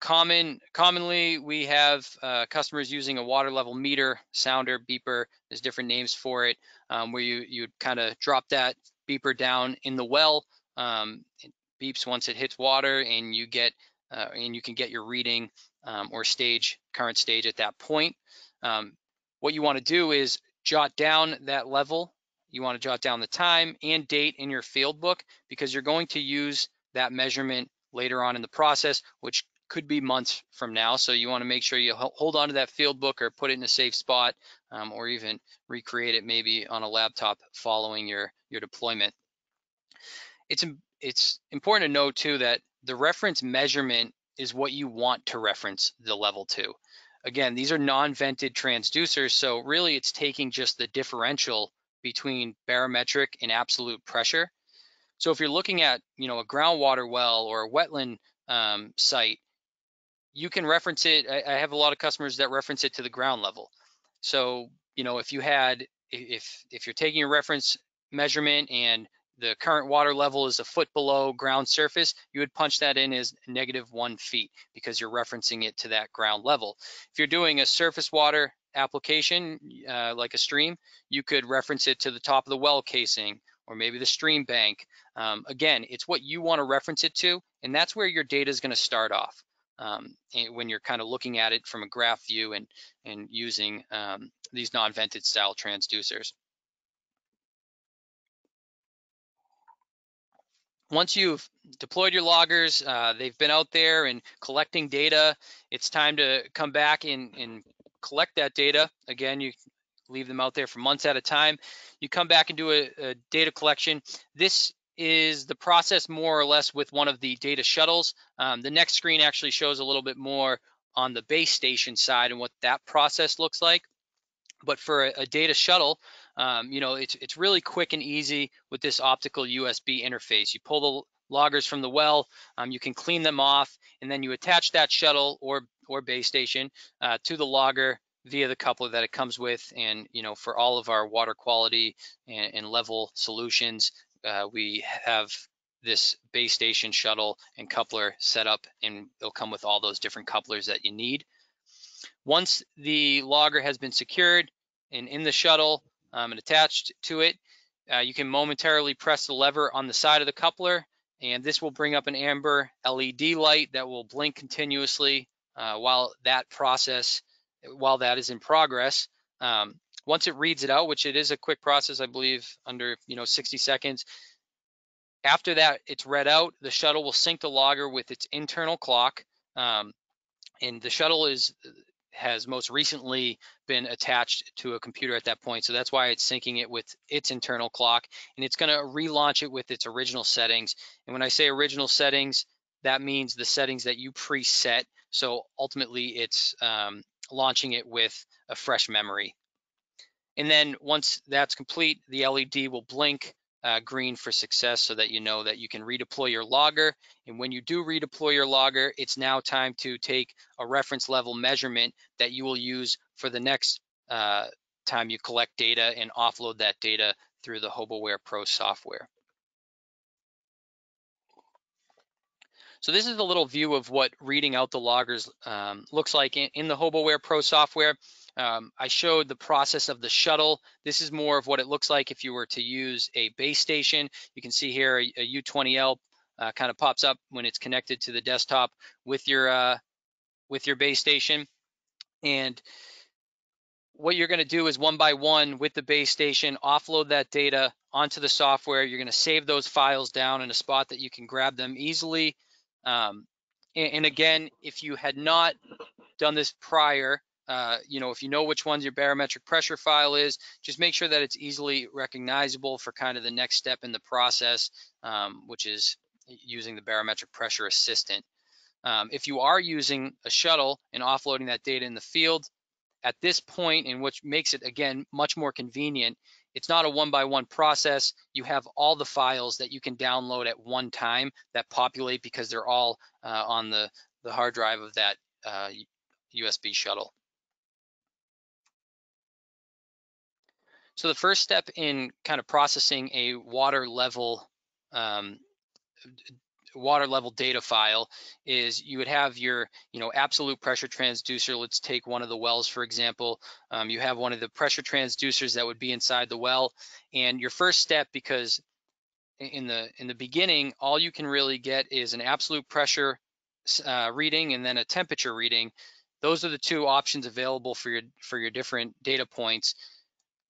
common, commonly we have uh, customers using a water level meter, sounder, beeper, there's different names for it, um, where you, you kind of drop that beeper down in the well, um, it beeps once it hits water and you get uh, and you can get your reading um, or stage, current stage at that point. Um, what you want to do is jot down that level. You want to jot down the time and date in your field book because you're going to use that measurement later on in the process, which could be months from now. So you want to make sure you hold on to that field book or put it in a safe spot um, or even recreate it maybe on a laptop following your, your deployment. It's, it's important to know too that the reference measurement is what you want to reference the level to. Again, these are non-vented transducers, so really it's taking just the differential between barometric and absolute pressure. So if you're looking at, you know, a groundwater well or a wetland um, site, you can reference it. I, I have a lot of customers that reference it to the ground level. So, you know, if you had, if if you're taking a reference measurement and the current water level is a foot below ground surface, you would punch that in as negative one feet because you're referencing it to that ground level. If you're doing a surface water application, uh, like a stream, you could reference it to the top of the well casing or maybe the stream bank. Um, again, it's what you want to reference it to, and that's where your data is going to start off. Um, when you're kind of looking at it from a graph view and, and using um, these non-vented style transducers. once you've deployed your loggers, uh, they've been out there and collecting data, it's time to come back and, and collect that data. Again, you leave them out there for months at a time. You come back and do a, a data collection. This is the process more or less with one of the data shuttles. Um, the next screen actually shows a little bit more on the base station side and what that process looks like. But for a, a data shuttle, um, you know, it's, it's really quick and easy with this optical USB interface. You pull the loggers from the well, um, you can clean them off, and then you attach that shuttle or, or base station uh, to the logger via the coupler that it comes with. And, you know, for all of our water quality and, and level solutions, uh, we have this base station shuttle and coupler set up and it'll come with all those different couplers that you need. Once the logger has been secured and in the shuttle um, and attached to it, uh, you can momentarily press the lever on the side of the coupler and this will bring up an amber LED light that will blink continuously uh, while that process, while that is in progress. Um, once it reads it out, which it is a quick process, I believe under you know 60 seconds, after that it's read out, the shuttle will sync the logger with its internal clock. Um, and the shuttle is has most recently been attached to a computer at that point. So that's why it's syncing it with its internal clock and it's gonna relaunch it with its original settings. And when I say original settings, that means the settings that you preset. So ultimately it's um, launching it with a fresh memory. And then once that's complete, the LED will blink uh, green for success so that you know that you can redeploy your logger. And when you do redeploy your logger, it's now time to take a reference level measurement that you will use for the next uh, time you collect data and offload that data through the HOBOware Pro software. So this is a little view of what reading out the loggers um, looks like in, in, the HOBOware Pro software. Um, I showed the process of the shuttle. This is more of what it looks like if you were to use a base station. You can see here a a U20L uh, kind of pops up when it's connected to the desktop with your uh, with your base station. And what you're going to do is one by one with the base station, offload that data onto the software. You're going to save those files down in a spot that you can grab them easily. Um, and, and, again, if you had not done this prior, uh, you know, if you know which ones your barometric pressure file is, just make sure that it's easily recognizable for kind of the next step in the process, um, which is using the barometric pressure assistant. Um, if you are using a shuttle and offloading that data in the field, at this point, and which makes it again much more convenient, it's not a one by one process. You have all the files that you can download at one time that populate because they're all uh, on the, the hard drive of that uh, USB shuttle. So the first step in kind of processing a water level um, water level data file is you would have your you know absolute pressure transducer. Let's take one of the wells for example. Um, you have one of the pressure transducers that would be inside the well. And your first step because in the in the beginning all you can really get is an absolute pressure uh, reading and then a temperature reading. Those are the two options available for your for your different data points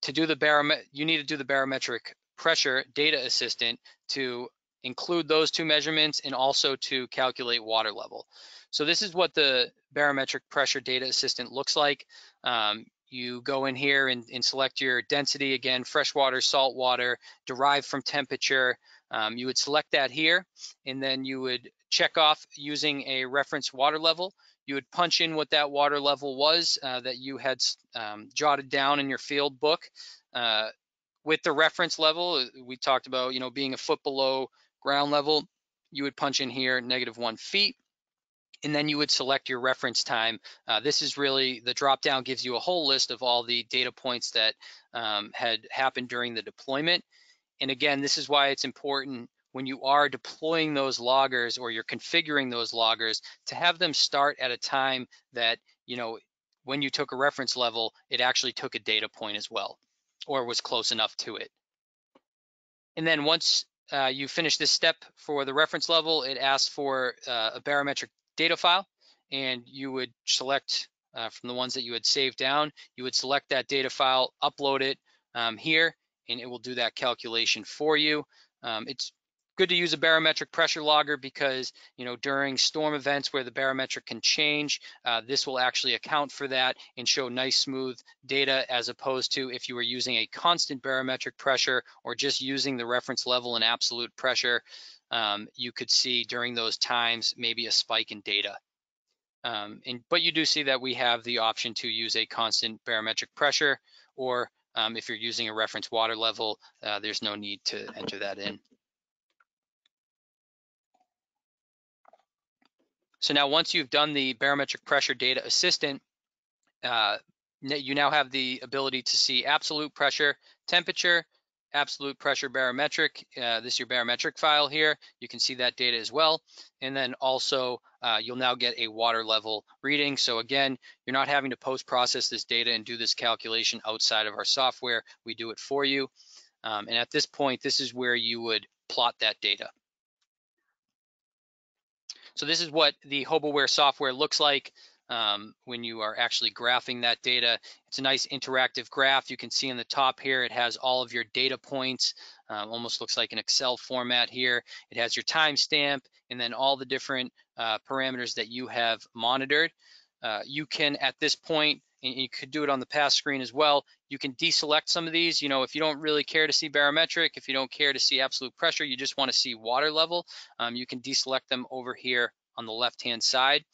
to do the barometric you need to do the barometric pressure data assistant to include those two measurements and also to calculate water level. So this is what the barometric pressure data assistant looks like. Um, you go in here and, and, select your density again, freshwater, saltwater, derived from temperature. Um, you would select that here and then you would check off using a reference water level. You would punch in what that water level was uh, that you had um, jotted down in your field book. Uh, with the reference level, uh, we talked about, you know, being a foot below ground level, you would punch in here negative one feet and then you would select your reference time. Uh, this is really, the drop down gives you a whole list of all the data points that um, had happened during the deployment. And again, this is why it's important when you are deploying those loggers or you're configuring those loggers to have them start at a time that, you know, when you took a reference level, it actually took a data point as well, or was close enough to it. And then once uh, you finish this step for the reference level, it asks for uh, a barometric data file, and you would select uh, from the ones that you had saved down, you would select that data file, upload it um, here, and it will do that calculation for you. Um, it's good to use a barometric pressure logger because you know during storm events where the barometric can change, uh, this will actually account for that and show nice smooth data as opposed to if you were using a constant barometric pressure or just using the reference level and absolute pressure, um, you could see during those times maybe a spike in data. Um, and, but you do see that we have the option to use a constant barometric pressure or um, if you're using a reference water level, uh, there's no need to enter that in. So now once you've done the barometric pressure data assistant, uh, you now have the ability to see absolute pressure, temperature, absolute pressure barometric. Uh, this is your barometric file here. You can see that data as well. And then also uh, you'll now get a water level reading. So again, you're not having to post process this data and do this calculation outside of our software. We do it for you. Um, and at this point, this is where you would plot that data. So this is what the HOBOware software looks like um, when you are actually graphing that data. It's a nice interactive graph. You can see in the top here, it has all of your data points, um, almost looks like an Excel format here. It has your timestamp and then all the different uh, parameters that you have monitored. uh, you can at this point, and you could do it on the pass screen as well, you can deselect some of these. You know, if you don't really care to see barometric, if you don't care to see absolute pressure, you just want to see water level, um, you can deselect them over here on the left-hand side.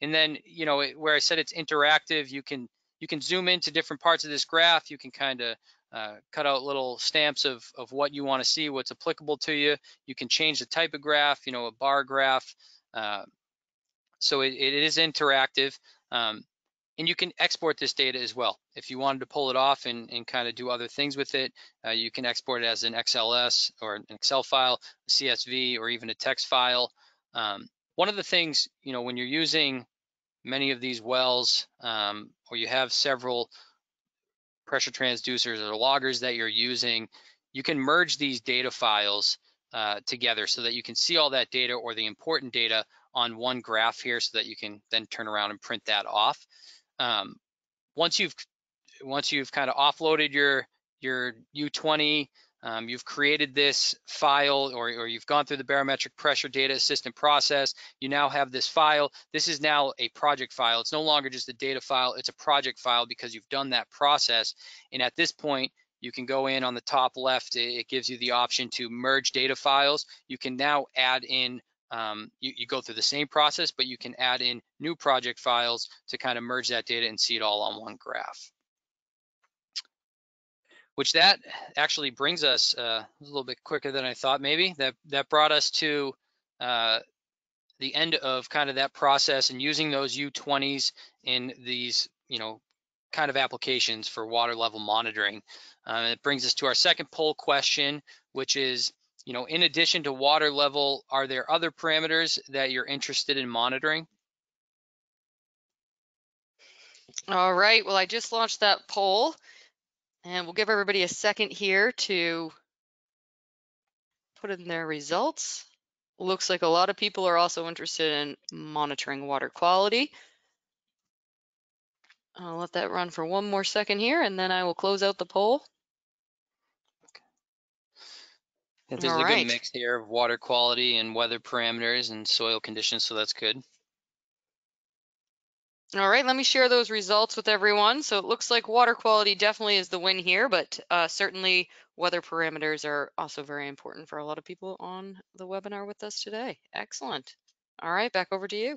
And then, you know, where I said it's interactive, you can you can zoom into different parts of this graph. You can kind of uh, cut out little stamps of, of what you want to see, what's applicable to you. You can change the type of graph, you know, a bar graph. Uh, so it, it is interactive. Um, and you can export this data as well. If you wanted to pull it off and, and kind of do other things with it, uh, you can export it as an XLS or an Excel file, a CSV, or even a text file. Um, one of the things, you know, when you're using many of these wells um, or you have several pressure transducers or loggers that you're using, you can merge these data files uh, together so that you can see all that data or the important data on one graph here so that you can then turn around and print that off. Um, once you've once you've kind of offloaded your your U20 um, you've created this file or, or, you've gone through the barometric pressure data assistant process. You now have this file. This is now a project file. It's no longer just a data file. It's a project file because you've done that process. And at this point, you can go in on the top left. It gives you the option to merge data files. You can now add in um, you, you, go through the same process, but you can add in new project files to kind of merge that data and see it all on one graph which that actually brings us uh, a little bit quicker than I thought maybe. That that brought us to uh, the end of kind of that process and using those U20s in these, you know, kind of applications for water level monitoring. Uh, it brings us to our second poll question, which is, you know, in addition to water level, are there other parameters that you're interested in monitoring? All right, well, I just launched that poll. And we'll give everybody a second here to put in their results. Looks like a lot of people are also interested in monitoring water quality. I'll let that run for one more second here and then I will close out the poll. Yeah, there's All a right. good mix here of water quality and weather parameters and soil conditions, so that's good. All right, let me share those results with everyone. So it looks like water quality definitely is the win here, but uh, certainly weather parameters are also very important for a lot of people on the webinar with us today. Excellent. All right, back over to you.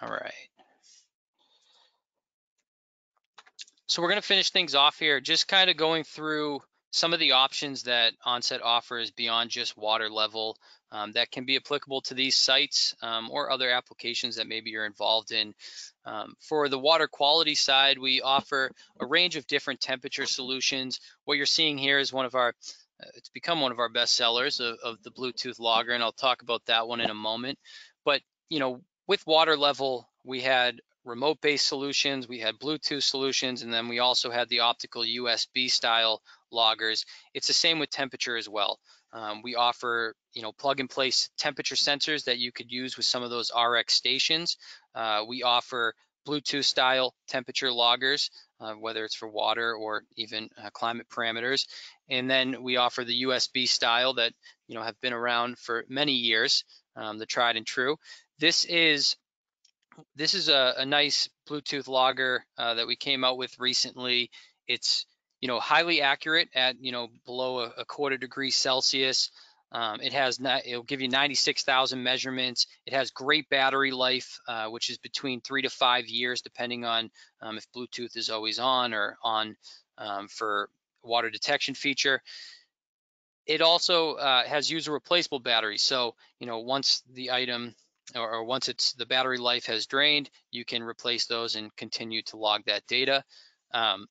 All right. So we're going to finish things off here, just kind of going through some of the options that Onset offers beyond just water level um, that can be applicable to these sites um, or other applications that maybe you're involved in. Um, for the water quality side, we offer a range of different temperature solutions. What you're seeing here is one of our, uh, it's become one of our best sellers of, of the Bluetooth logger, and I'll talk about that one in a moment. But, you know, with water level, we had remote-based solutions, we had Bluetooth solutions, and then we also had the optical USB style loggers. It's the same with temperature as well. Um, we offer, you know, plug and place temperature sensors that you could use with some of those RX stations. Uh, we offer Bluetooth style temperature loggers, uh, whether it's for water or even uh, climate parameters. And then we offer the USB style that, you know, have been around for many years, um, the tried and true. This is this is a, a nice Bluetooth logger uh, that we came out with recently. It's you know, highly accurate at, you know, below a, a quarter degree Celsius. Um, it has, it'll give you 96,000 measurements. It has great battery life, uh, which is between three to five years, depending on um, if Bluetooth is always on or on um, for water detection feature. It also uh, has user replaceable batteries. So, you know, once the item or, or once it's the battery life has drained, you can replace those and continue to log that data. Um,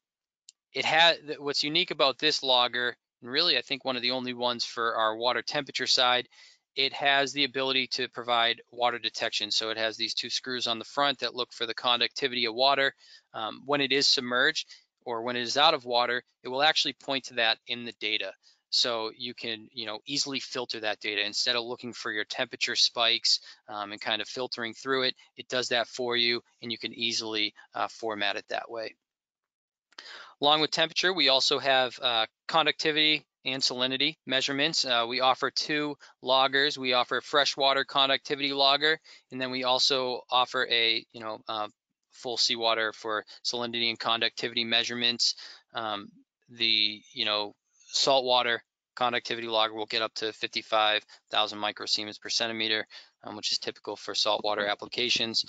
it had what's unique about this logger, and really I think one of the only ones for our water temperature side, it has the ability to provide water detection. So it has these two screws on the front that look for the conductivity of water. Um, when it is submerged or when it is out of water, it will actually point to that in the data. So you can, you know, easily filter that data instead of looking for your temperature spikes um, and kind of filtering through it. It does that for you, and you can easily uh, format it that way. Along with temperature, we also have uh, conductivity and salinity measurements. Uh, we offer two loggers. We offer a freshwater conductivity logger, and then we also offer a you know uh, full seawater for salinity and conductivity measurements. Um, the you know saltwater conductivity logger will get up to 55,000 microsiemens per centimeter, um, which is typical for saltwater applications.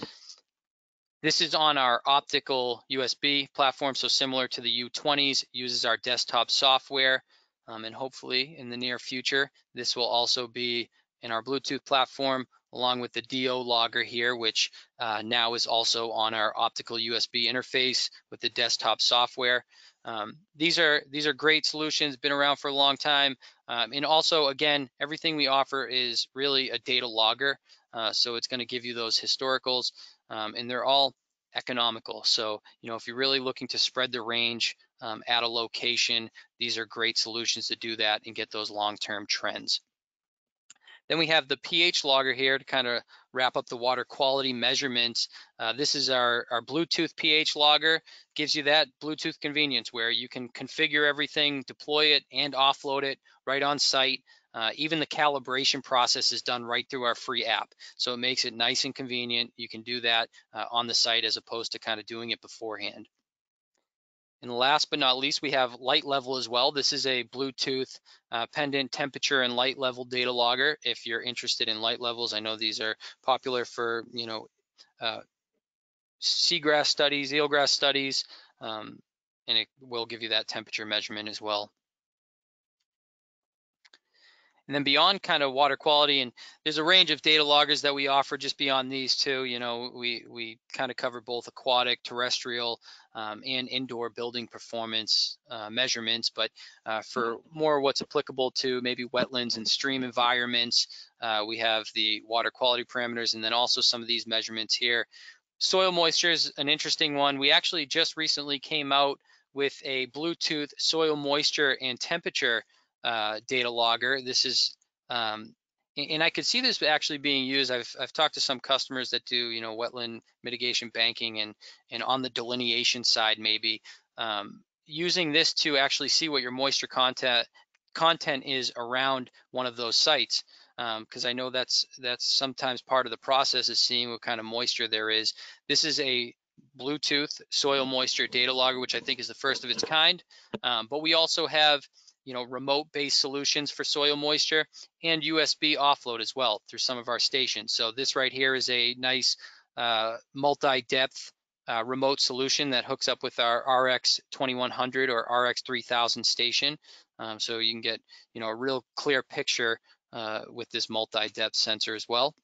This is on our optical USB platform, so similar to the U20s, uses our desktop software, um, and hopefully in the near future, this will also be in our Bluetooth platform, along with the DO logger here, which uh, now is also on our optical USB interface with the desktop software. Um, these are these are great solutions, been around for a long time. Um, and also, again, everything we offer is really a data logger. Uh, so it's going to give you those historicals, um, and they're all economical. So, you know, if you're really looking to spread the range um, at a location, these are great solutions to do that and get those long-term trends. Then we have the pH logger here to kind of wrap up the water quality measurements. Uh, this is our, our Bluetooth pH logger, gives you that Bluetooth convenience where you can configure everything, deploy it and offload it right on site. Uh, even the calibration process is done right through our free app. So it makes it nice and convenient. You can do that uh, on the site as opposed to kind of doing it beforehand. And last but not least, we have light level as well. This is a Bluetooth uh, pendant temperature and light level data logger. If you're interested in light levels, I know these are popular for, you know, uh, seagrass studies, eelgrass studies, um, and it will give you that temperature measurement as well. And then beyond kind of water quality, and there's a range of data loggers that we offer just beyond these two. You know, we we kind of cover both aquatic, terrestrial, um, and indoor building performance uh, measurements. But uh, for more what's applicable to maybe wetlands and stream environments, uh, we have the water quality parameters, and then also some of these measurements here. Soil moisture is an interesting one. We actually just recently came out with a Bluetooth soil moisture and temperature uh, data logger. This is, um, and I could see this actually being used. I've, I've talked to some customers that do, you know, wetland mitigation banking and, and on the delineation side, maybe um, using this to actually see what your moisture content content is around one of those sites. Because um, I know that's that's sometimes part of the process is seeing what kind of moisture there is. This is a Bluetooth soil moisture data logger, which I think is the first of its kind. Um, but we also have you know, remote-based solutions for soil moisture and USB offload as well through some of our stations. So this right here is a nice uh, multi-depth uh, remote solution that hooks up with our RX 2100 or RX 3000 station. Um, so you can get, you know, a real clear picture uh, with this multi-depth sensor as well.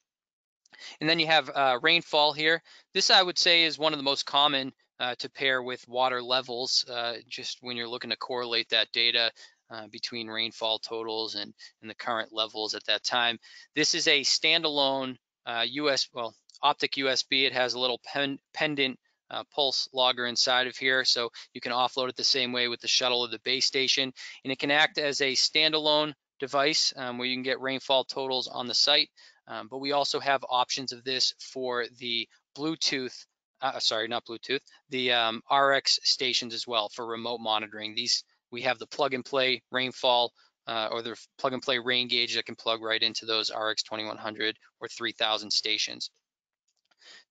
And then you have uh, rainfall here. This I would say is one of the most common uh, to pair with water levels, uh, just when you're looking to correlate that data uh, between rainfall totals and, and the current levels at that time. This is a standalone uh, US, well, optic USB. It has a little pen, pendant uh, pulse logger inside of here, so you can offload it the same way with the shuttle or the base station, and it can act as a standalone device um, where you can get rainfall totals on the site. Um, but we also have options of this for the Bluetooth, uh, sorry, not Bluetooth, the um, RX stations as well for remote monitoring. These we have the plug and play rainfall uh, or the plug and play rain gauge that can plug right into those RX 2100 or 3000 stations.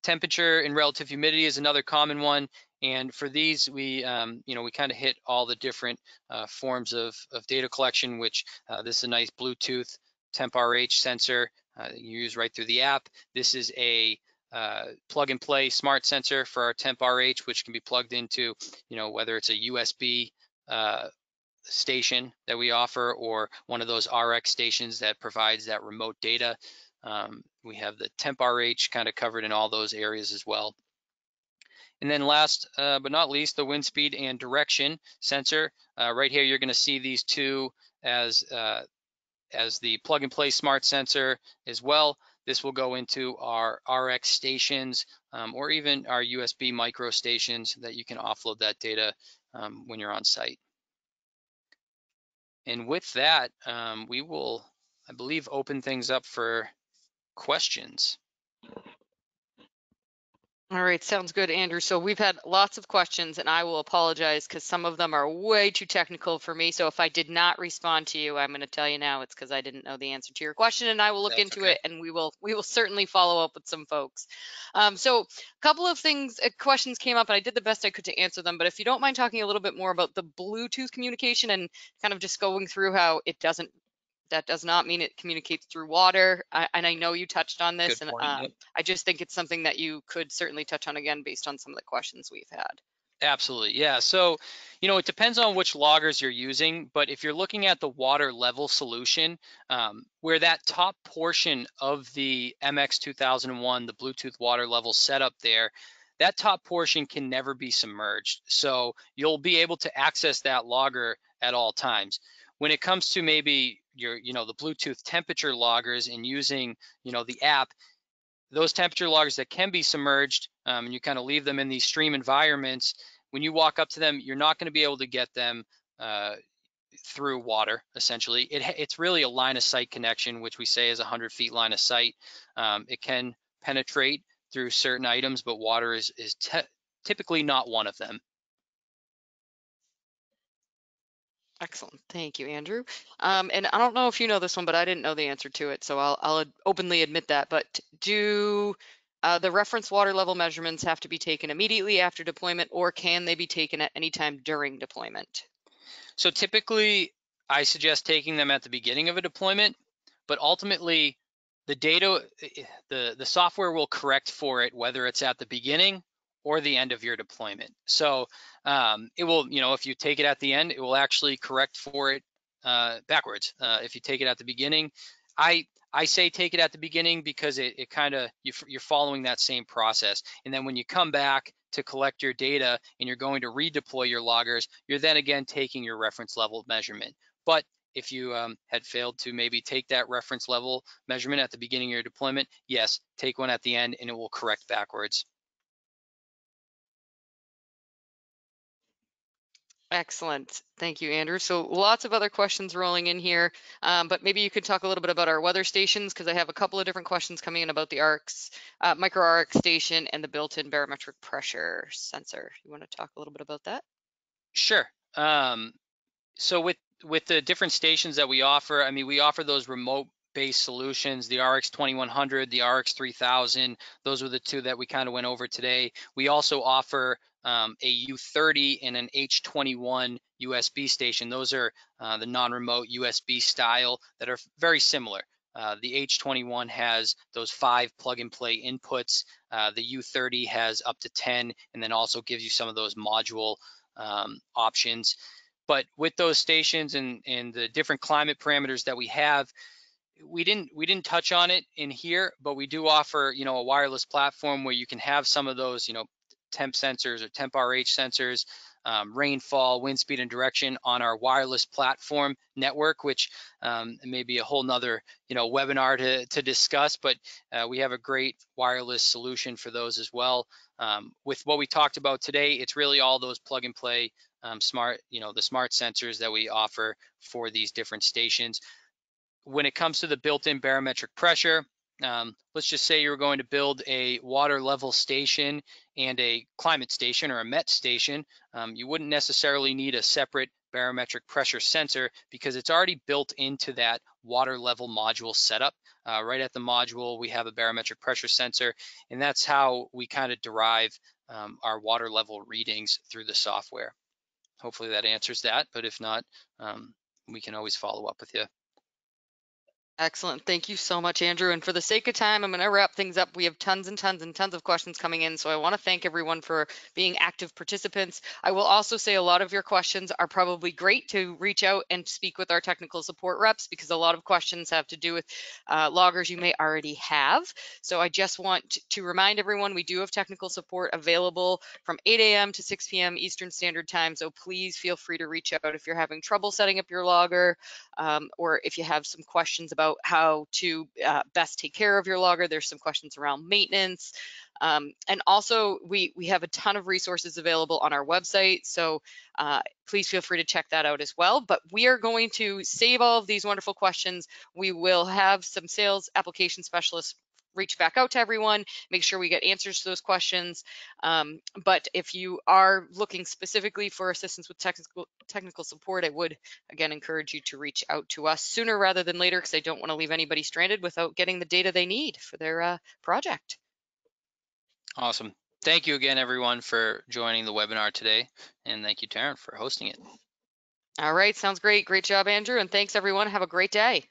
Temperature and relative humidity is another common one. And for these, we, um, you know, we kind of hit all the different uh, forms of, of data collection, which uh, this is a nice Bluetooth temp RH sensor uh, you use right through the app. This is a uh, plug and play smart sensor for our temp RH, which can be plugged into, you know, whether it's a USB uh, station that we offer or one of those RX stations that provides that remote data. Um, we have the temp RH kind of covered in all those areas as well. And then last uh, but not least, the wind speed and direction sensor. Uh, right here, you're going to see these two as uh, as the plug and play smart sensor as well. This will go into our RX stations um, or even our USB micro stations that you can offload that data um, when you're on site. And with that, um, we will, I believe, open things up for questions. All right, sounds good, Andrew. So we've had lots of questions, and I will apologize because some of them are way too technical for me. So if I did not respond to you, I'm going to tell you now it's because I didn't know the answer to your question, and I will look That's into okay. it, and we will we will certainly follow up with some folks. Um, so a couple of things, uh, questions came up, and I did the best I could to answer them. But if you don't mind talking a little bit more about the Bluetooth communication and kind of just going through how it doesn't that does not mean it communicates through water. I, and I know you touched on this, Good and point. um, Yep. I just think it's something that you could certainly touch on again based on some of the questions we've had. Absolutely. Yeah. So, you know, it depends on which loggers you're using, but if you're looking at the water level solution, um, where that top portion of the MX 2001, the Bluetooth water level setup there, that top portion can never be submerged. So you'll be able to access that logger at all times. When it comes to maybe your, you know, the Bluetooth temperature loggers and using, you know, the app, those temperature loggers that can be submerged um, and you kind of leave them in these stream environments when you walk up to them you're not going to be able to get them uh, through water essentially. It, it's really a line of sight connection which we say is a 100 feet line of sight. Um, it can penetrate through certain items but water is, is typically not one of them Excellent. Thank you, Andrew. Um, and I don't know if you know this one, but I didn't know the answer to it, so I'll, I'll openly admit that. But do uh, the reference water level measurements have to be taken immediately after deployment, or can they be taken at any time during deployment? So typically, I suggest taking them at the beginning of a deployment, but ultimately, the data, the, the software will correct for it, whether it's at the beginning or the end of your deployment. So um, it will, you know, if you take it at the end, it will actually correct for it uh, backwards. Uh, if you take it at the beginning, I I say take it at the beginning because it, it kind of you, you're following that same process. And then when you come back to collect your data and you're going to redeploy your loggers, you're then again taking your reference level measurement. But if you um, had failed to maybe take that reference level measurement at the beginning of your deployment, yes, take one at the end and it will correct backwards. Excellent. Thank you, Andrew. So lots of other questions rolling in here, um, but maybe you could talk a little bit about our weather stations because I have a couple of different questions coming in about the RX, uh, micro RX station and the built-in barometric pressure sensor. You want to talk a little bit about that? Sure. Um, so with with the different stations that we offer, I mean, we offer those remote based solutions, the RX 2100, the RX 3000. Those were the two that we kind of went over today. We also offer um, a U30 and an H21 USB station. Those are uh, the non-remote USB style that are very similar. Uh, the H21 has those five plug and play inputs. Uh, the U30 has up to 10 and then also gives you some of those module um, options. But with those stations and, and the different climate parameters that we have, we didn't we didn't touch on it in here, but we do offer you know a wireless platform where you can have some of those you know temp sensors or temp RH sensors, um, rainfall, wind speed, and direction on our wireless platform network, which um, may be a whole nother you know webinar to, to discuss, but uh, we have a great wireless solution for those as well. Um, with what we talked about today, it's really all those plug and play um, smart, you know, the smart sensors that we offer for these different stations. When it comes to the built-in barometric pressure, um, let's just say you're going to build a water level station and a climate station or a MET station. Um, you wouldn't necessarily need a separate barometric pressure sensor because it's already built into that water level module setup. Uh, right at the module, we have a barometric pressure sensor, and that's how we kind of derive um, our water level readings through the software. Hopefully that answers that, but if not, um, we can always follow up with you. Excellent. Thank you so much, Andrew. And for the sake of time, I'm going to wrap things up. We have tons and tons and tons of questions coming in. So I want to thank everyone for being active participants. I will also say a lot of your questions are probably great to reach out and speak with our technical support reps because a lot of questions have to do with uh, loggers you may already have. So I just want to remind everyone we do have technical support available from 8 a.m. to 6 p.m. Eastern Standard Time. So please feel free to reach out if you're having trouble setting up your logger um, or if you have some questions about about how to uh, best take care of your logger. There's some questions around maintenance. Um, and also we, we have a ton of resources available on our website. So uh, please feel free to check that out as well. But we are going to save all of these wonderful questions. We will have some sales application specialists reach back out to everyone, make sure we get answers to those questions. Um, but if you are looking specifically for assistance with technical technical support, I would again encourage you to reach out to us sooner rather than later because I don't want to leave anybody stranded without getting the data they need for their uh, project. Awesome. Thank you again, everyone, for joining the webinar today. And thank you, Taryn, for hosting it. All right, sounds great. Great job, Andrew. And thanks, everyone. Have a great day.